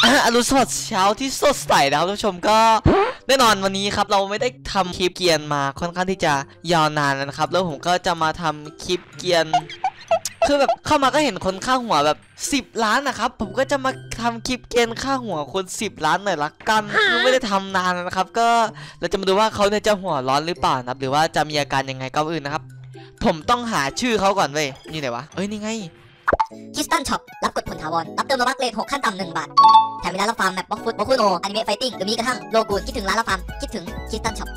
อะอรุณสวัสดิ์เช้าที่สดใสนะครับท่านผู้ชมก็แน่นอนวันนี้ครับเราไม่ได้ทำคลิปเกียนมาค่อนข้างที่จะยาวนานแล้วนะครับ แล้วผมก็จะมาทำคลิปเกียนคือแบบเข้ามาก็เห็นคนค่าหัวแบบ 10 ล้านนะครับ ผมก็จะมาทำคลิปเกณฑ์ค่าหัวคน 10 ล้านหน่อยละกันคือไม่ได้ทำนานแล้วนะครับ ก็เราจะมาดูว่าเขาเนี่ยจะหัวร้อนหรือเปล่านะครับ หรือว่าจะมีอาการยังไงก็อื่นนะครับ ผมต้องหาชื่อเขาก่อนเว้ยนี่ไหนวะเอ้ยนี่ไง คิสตันช็อปรับกดผลถาวร รับเติมโลบักเลท6ขั้นต่ำ1บาท แถมมีร้านรับฟาร์มแบบบล็อกฟุตบ็อกคุโนอนิเมะไฟติ้งหรือมีกระทั่งโลกูนคิดถึงร้านรับฟาร์ม คิดถึงคิสตันช็อป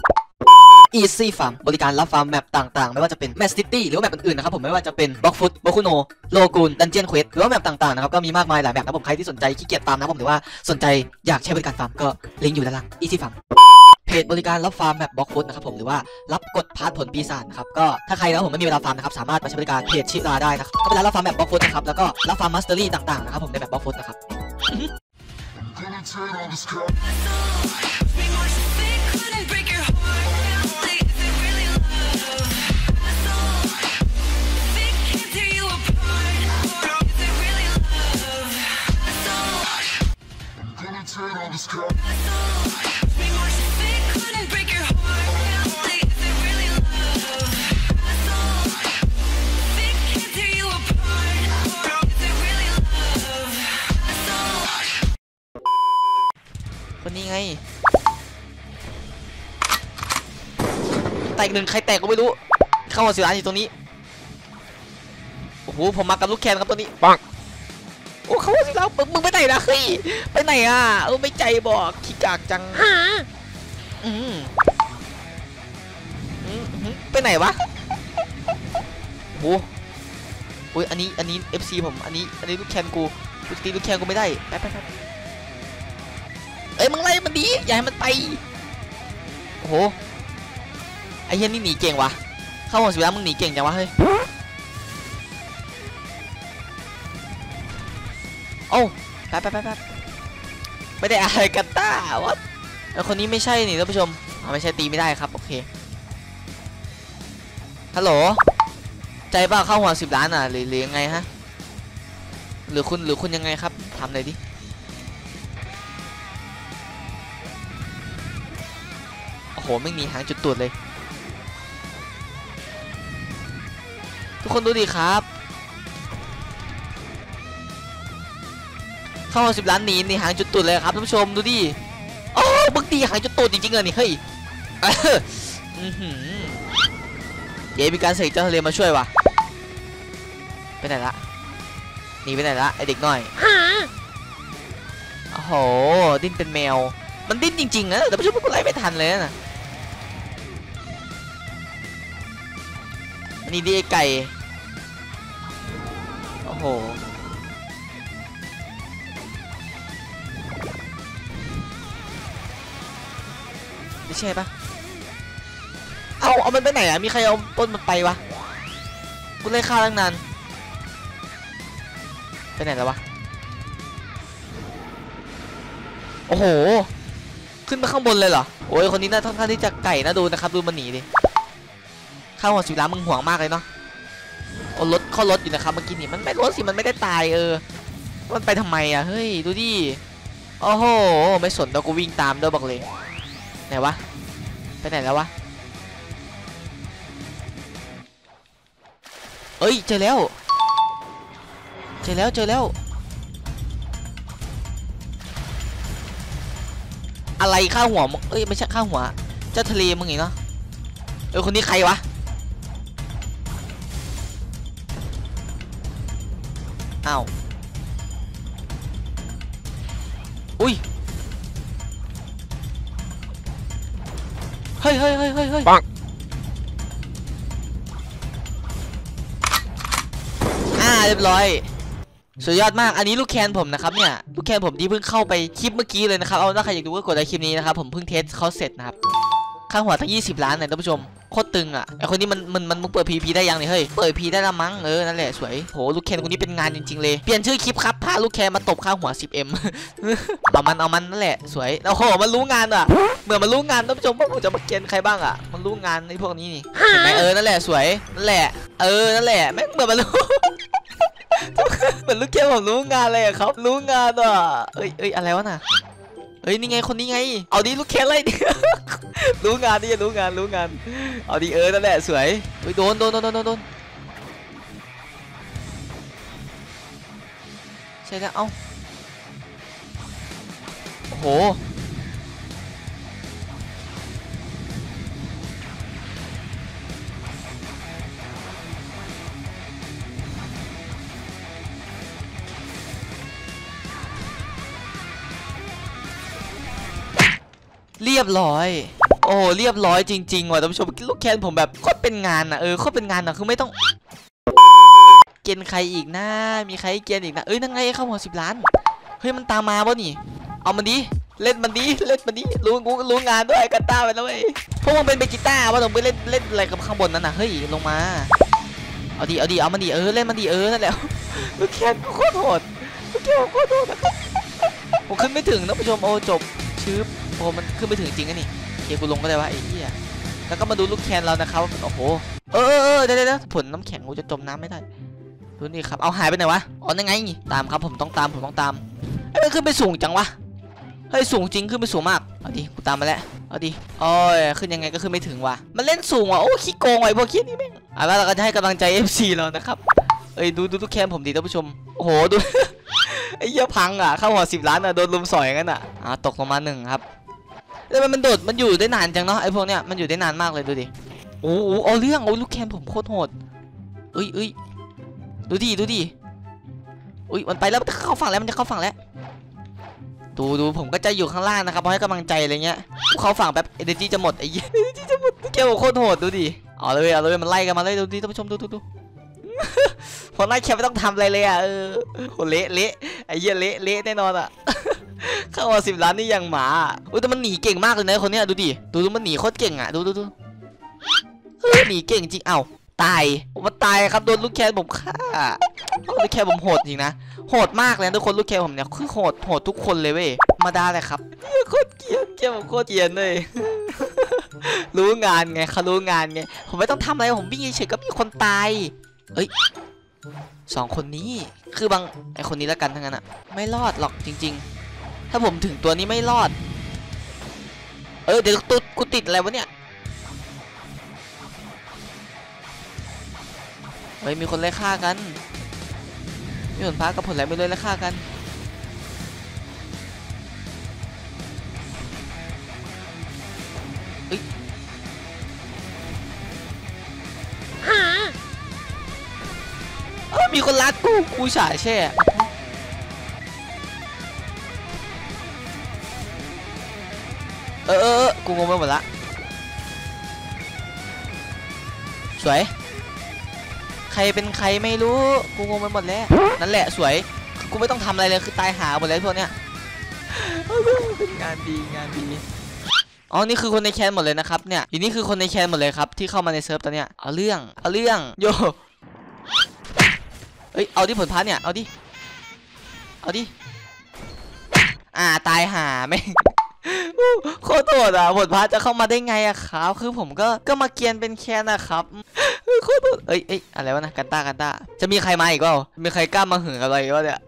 Easy Farm บริการรับฟาร์มแมปต่างๆ ไม่ว่าจะเป็น Map City หรือว่าแมปอื่นๆนะครับผมไม่ว่าจะเป็น b l o c k f o o t b o k u n o l o g o o n Dungeon Quest หรือว่าแมปต่างๆนะครับก็มีมากมายหลายแบบนะผมใครที่สนใจขี้เกียจฟามนะผมหรือว่าสนใจอยากใช้บริการฟาร์มก็ลิงก์อยู่ด้านล่าง Easy Farm เพจบริการรับฟาร์มแบบบล็อกฟุตนะครับผมหรือว่ารับกดพาร์ทผลปีศาจนะครับก็ถ้าใครแล้วผมไม่มีเวลาฟาร์มนะครับสามารถมาใช้บริการเพจชิลาได้นะครับก็เป็นร้านรับฟาร์มแบบบล็อกฟุตนะครับแล้วก็รับฟาร์มมาสเตอรี่ต่างๆนะครับผมในแบบบล็อกฟุตนะครับ ไงแตกหนึ่งใครแตกก็ไม่รู้ เข้ามาสิร้านอยู่ตรงนี้โอ้โหผมมากับลูกแคนครับตัวนี้ปังโอ้เขาว่าสิแล้วมึงมึงไปไหนนะเฮ้ยไปไหนอะเออไม่ใจบอกขี้กากจังอืมอืมอืมไปไหนวะโอ้โหอุ้ยอันนี้อันนี้ FC ผมอันนี้อันนี้ลูกแคนกูกูจะตีลูกแคนกูไม่ได้แป๊บแป๊บแป๊บ เอ้ยมึงไล่มันดีอย่าให้มันไปโอ้โหไอ้เฮียนี่หนีเก่งวะเข้าหัวสิแล้วมึงหนีเก่งจังวะเฮ้ยโอ้แป๊บแป๊บแป๊บแป๊บไม่ได้อะไรกันต้าวะแล้วคนนี้ไม่ใช่นี่ท่านผู้ชมไม่ใช่ตีไม่ได้ครับโอเคฮัลโหลใจเปล่าเข้าหัวสิบล้านอะหรือหรือยังไงฮะหรือคุณหรือคุณยังไงครับทำเลยดิ โอ้โหไม่มีหางจุดตูดเลย ทุกคนดูดิครับ เข้ามาสิบล้านหนีนี่หางจุดตูดเลยครับท่านผู้ชมดูดิโอ้มึงตีหางจุดตูดจริงๆเลยนี่เฮ้ยเอออื้อหือเย้มีการเสกเจ้าทะเลมาช่วยว่ะไปไหนละหนีไปไหนละไอเด็กน้อยโอ้โหดิ้นเป็นแมว มันดิ้นจริงๆนะแต่ผู้ชมพวกไรไม่ทันเลยนะ นนี้ดีไอไก่ โอ้โห ไม่ใช่ปะเอา เอามันไปไหนอะมีใครเอาต้นมันไปวะ กูเลยฆ่าตั้งนาน ไปไหนแล้ววะ โอ้โห ขึ้นมาข้างบนเลยเหรอ โอ้ย คนนี้น่าค่อนข้างที่จะไก่นะดูนะครับ ดูมันหนีดิ ข้าวหัวสีล้ามึงห่วงมากเลยเนาะเอารถเข้ารถอยู่นะครับเมื่อกี้นี่มันไม่รถสิมันไม่ได้ตายเออ มันไปทำไมอะเฮ้ยดูดิโอ้โหไม่สนแล้วกูวิ่งตามด้วยบอกเลยไหนวะไปไหนแล้ววะเอ้ยเจอแล้ว เจอแล้วเจอแล้ว อะไรข้าวหัวมึงเอ้ยไม่ใช่ข้าวหัวเจ้าทะเลมึงอีกเนาะเออคนนี้ใครวะ อ้าว อุ้ย เฮ้ยเฮ้ยเฮ้ยเฮ้ยเฮ้ยปังอ่าเรียบร้อย สุดยอดมาก อันนี้ลูกแคนผมนะครับเนี่ย ลูกแคนผมที่เพิ่งเข้าไปคลิปเมื่อกี้เลยนะครับ เอาถ้าใครอยากดูก็กดไลค์คลิปนี้นะครับ ผมเพิ่งเทสเขาเสร็จนะครับ ข้างหัวตั้ง 20 ล้านเนี่ยท่านผู้ชม โคตรตึงอะไอคนนี้มันมันมันมึงเปิด PVP ได้ยังเนี่ยเฮ้ยเปิด PVP ได้ละมั้งเออนั่นแหละสวยโหลูกแคนคนนี้เป็นงานจริงๆเลยเปลี่ยนชื่อคลิปครับพาลูกแคนมาตบข้างหัว 10M เอามันเอามันนั่นแหละสวยโอ้โหมันรู้งานอะเหมือนมันรู้งานท่านผู้ชมว่าผมจะมาเกณฑ์ใครบ้างอะมันรู้งานในพวกนี้นี่เห็นไหมเออนั่นแหละสวยนั่นแหละเออนั่นแหละแม่งเหมือนมันรู้เหมือนลูกแก้วผมรู้งานเลยอะครับ รู้งานอะเอ้ยเอ้ยอะไรวะน่ะ เอ้ยนี่ไงคนนี้ไง เอาดิลูกแคทไล่ดิรู้งานดิรู้งานรู้งาน เอาดิเออนั่นแหละสวยเฮ้ยโดนโดนโดนโดนโดนโดนใช่แล้วเอ้าโอ้โห รียบร้อย โอ้เรียบร้อยจริงๆว่ะท่านผู้ชมลูกแคนผมแบบโคตรเป็นงานอะเออโคตรเป็นงานอะคือไม่ต้อง เกณฑ์ใครอีกนะ มีใครเกณฑ์อีกนะเอ้ยนั่งไงเข้าหัวสิบล้านเฮ้ยมันตามมาป่ะนี่ เอามันดิเล่นมันดิเล่นมันดิรู้รู้รู้งานด้วยกันต้าไปแล้วเว้ยพวกมึงเป็นเบกิต้าว่าต้องไปเล่นเล่นอะไรกับข้างบนนั่นน่ะเฮ้ยลงมาเอาดิเอาดิเอามันดิเออเล่นมันดิเออนั่นแหละลูกแคนโคตรโหดลูกแคนโคตรโหดผมขึ้นไม่ถึงนะผู้ชมโอ้จบชืบ โอ้มันขึ้นไม่ถึงจริงอะนี่เกียร์กูลงก็ได้วะไอ้เหี้ยแล้วก็มาดูลูกแคนเรานะครับว่าโอ้โหเออเออเอเดี๋ยวเดี๋ยวเดี๋ยวผลน้ำแข็งกูจะจมน้ำไม่ได้ดูนี่ครับเอาหายไปไหนวะอ๋อนั่นไงตามครับผมต้องตามผมต้องตามไอ้ยมันขึ้นไปสูงจังวะเฮ้ยสูงจริงขึ้นไปสูงมากเอาดิกูตามมาแล้วเอาดิโอ้ยขึ้นยังไงก็ขึ้นไม่ถึงว่ะมันเล่นสูงว่ะโอ้ขี้โกงไอ้พวกขี้นี่แม่งเอาละเราก็จะให้กำลังใจ FC เรานะครับเอ้ยดูดูทุกแคนผมดิท่านผู้ชมโอ้โหดูไอ้เหี้ยพังอะเข้าหัวสิบล้านอะโดนลุมสอยงั้นอะอ่าตกลงมาหนึ่งครับ แล้วมันมันโดดมันอยู่ได้นานจังเนาะไอพวกเนี้ยมันอยู่ได้นานมากเลยดูดิโอ้โหเอาเรื่องโอ้ลูกแคนผมโคตรโหดเอ้ยเอ้ยดูดิดูดิอุ้ยมันไปแล้วมันจะเข้าฝั่งแล้วมันจะเข้าฝั่งแล้วดูดูผมก็จะอยู่ข้างล่างนะครับเพราะให้กำลังใจอะไรเงี้ยเขาฝั่งแป๊บเอเนจีจะหมดไอ้เหี้ยเอเนจีจะหมดลูกแคนผมโคตรโหดดูดิเอาเลยเอาเลยมันไล่กันมาเลยดูดิท่านผู้ชมดูดูดูพอไล่แคปไม่ต้องทำอะไรเลยอะเออโหเละเละไอ้เหี้ยเละเละแน่นอนอะ เข้ามาสิบล้านนี่ยังหมาอุ้ยแต่มันหนีเก่งมากเลยนะคนเนี้ยดูดิดูดูมันหนีโคตรเก่งอะดูดูดูเออหนีเก่งจริงเอ้าตายมันตายครับโดนลูกแคนผมฆ่าลูกแคนผมโหดจริงนะโหดมากเลยทุกคนลูกแคนผมเนี่ยคือโหดโหดทุกคนเลยเว้ยมาได้เลยครับโคตรเกลียดแกผมโคตรเกลียดเลยรู้งานไงเขารู้งานไงผมไม่ต้องทำอะไรผมวิ่งเฉยๆก็มีคนตายสองคนนี้คือบางไอคนนี้แล้วกันทั้งนั้นอะไม่รอดหรอกจริง ๆ ถ้าผมถึงตัวนี้ไม่รอด เออเดี๋ยวตุ๊ดกูติดอะไรวะเนี่ย เฮ้ยมีคนไล่ฆ่ากัน มีผลพ้ากับผลอะไรไม่เลยไล่ฆ่ากันเอ้ยเออมีคนรักกูกูฉาแช่ กูงงไปหมดละ สวย ใครเป็นใครไม่รู้ กูงงไปหมดแล้ว นั่นแหละสวยคือกูไม่ต้องทำอะไรเลย คือตายหาหมดเลยพวกเนี้ยเป็นงานดีงานดีอ๋อ นี่คือคนในแคนหมดเลยนะครับ เนี่ยอยู่นี่คือคนในแคนหมดเลยครับ ที่เข้ามาในเซิร์ฟตอนเนี้ย เอาเรื่อง เอาเรื่อง โย เอ้ย เอาดิผลพัดเนี่ย เอาดิ เอาดิ อ่า ตายหาแม่งอู้ โคตรโหดอะผลพัดจะเข้ามาได้ไงอะครับ คือผมก็ก็มาเกียนเป็นแคนนะครับโคตรโหดเอ้ยเอ้ยอะไรวะนะกันต้ากันต้าจะมีใครมาอีกเปล่ามีใครกล้ามาหึงอะไรวะเนี่ย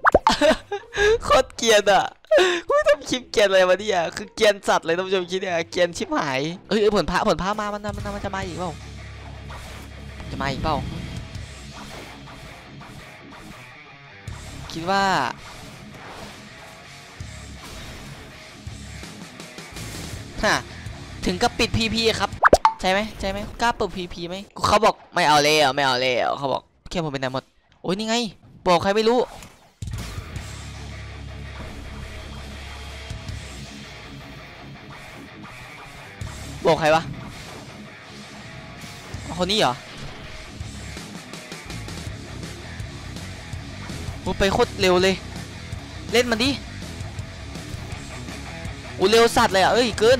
โคตรเกียนอะกูทำคลิปเกียนอะไรวะเนี่ยคือเกียนสัตว์เลยท่านผู้ชมคิดเนี่ยเกียนชิบหายเอ้ยเอ้ยผลพระผลพระมามันมันมันจะมาอีกเปล่าจะมาอีกเปล่าคิดว่า ฮะถึงกับปิดพีพีครับใช่ไหมใช่ไหมกล้าเปิดพีพีไหมเขาบอกไม่เอาแล้วไม่เอาแล้วเขาบอกแค่ผมเป็นไหนหมดโอ้ยนี่ไง บอกใครไม่รู้บอกใครวะคนนี้เหรอโอ้ไปโคตรเร็วเลย เล่นมันดิ อ้เร็วสัตว์เลยอะเอ้ยเกิน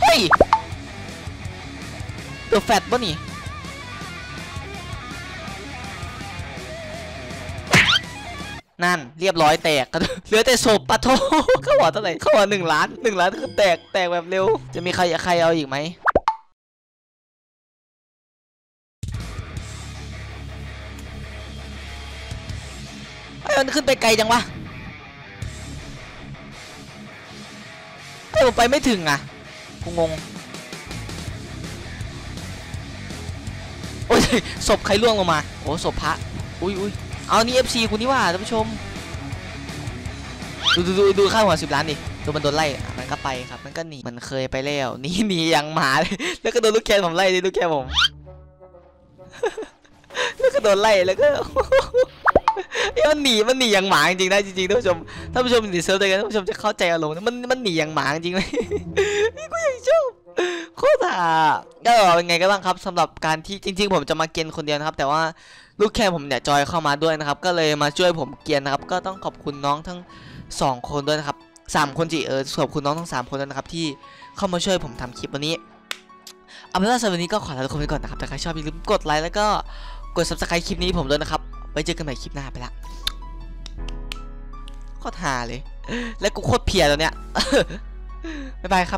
เฮ้ยตัวแฟตป่ะนี่นั่นเรียบร้อยแตกกันเหลือแต่ศพปะโทเขาบอกเท่าไหร่เขาบอกหนึ่งล้านหนึ่งล้านคือแตกแตกแบบเร็ว จะมีใครใครเอาอีกไหมมันขึ้นไปไกลจังวะ เฮ้ยผมไปไม่ถึงอะกูงง โอ้ยศพใครล่วงลงมา โอ้ศพพระ อุ้ยอุ้ยเอานี่ FC คุณนี่ว่าท่านผู้ชม ดูดูดูดูค่าหัวสิบล้านดิดูมันโดนไล่ มันก็ไปครับ มันก็หนี มันเคยไปแล้วหนีหนีอย่างหมาเลย แล้วก็โดนลูกแคนผมไล่ดิลูกแคนผม แล้วก็โดนไล่ แล้วก็ มันหนีมันหนีอย่างหมาจริงๆนะจริงๆท่านผู้ชมท่านผู้ชมหนีเซิร์ฟด้วยกันท่านผู้ชมจะเข้าใจอารมณ์นะมันมันหนีอย่างหมาจริงๆเลยนี่กูยังชอบโคตรห่าก็เป็นไงกันบ้างครับสำหรับการที่จริง ๆ ผมจะมาเกณฑ์คนเดียวนะครับ แต่ว่าลูกแค่ผมเนี่ยจอยเข้ามาด้วยนะครับ ก็เลยมาช่วยผมเกียนนะครับ ก็ต้องขอบคุณน้องทั้งสองคนด้วยนะครับสามคนจีเออขอบคุณน้องทั้งสามคนด้วยนะครับที่เข้ามาช่วยผมทำคลิปวันนี้เอาเป็นว่าสำหรับวันนี้ก็ขอลาทุกคนไปก่อนนะครับถ้าใครชอบอย่าลืมกดไลค์แล้วก็กด subscribe คลิปนี้ผมด้วยนะครับ เจอกันใหม่คลิปหน้าไปละโคตรฮาเลย และกูโคตรเพียตอนเนี้ยบ๊ายบายครับ